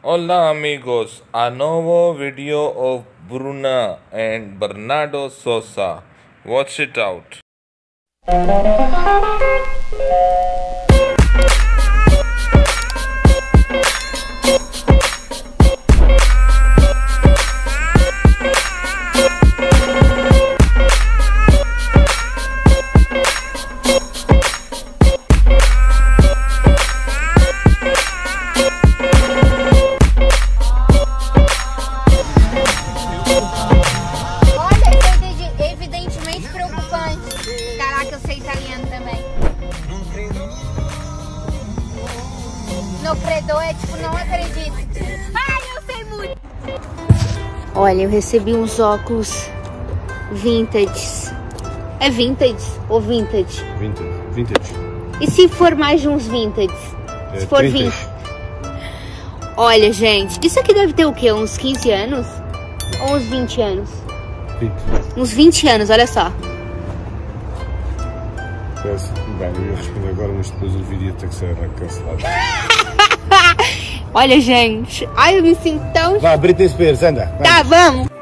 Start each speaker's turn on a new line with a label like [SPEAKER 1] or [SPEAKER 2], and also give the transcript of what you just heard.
[SPEAKER 1] Hola amigos, a novo video of Bruna and Bernardo Sosa. Watch it out.
[SPEAKER 2] No credo é tipo, não acredito. Ai, eu sei muito. Olha, eu recebi uns óculos vintage. É vintage ou vintage?
[SPEAKER 3] Vintage. Vintage.
[SPEAKER 2] E se for mais de uns vintage?
[SPEAKER 3] É,
[SPEAKER 2] Se for
[SPEAKER 3] 30.
[SPEAKER 2] 20. Olha, gente, isso aqui deve ter o quê? Uns 15 anos? Ou uns 20 anos?
[SPEAKER 3] 20.
[SPEAKER 2] Uns 20 anos, olha só.
[SPEAKER 3] Parece. Bem, eu ia responder agora, mas depois o vídeo ia ter que ser cancelado.
[SPEAKER 2] Olha, gente. Ai, eu me sinto tão.
[SPEAKER 3] Vá, Britney Spears, anda.
[SPEAKER 2] Tá, vamos.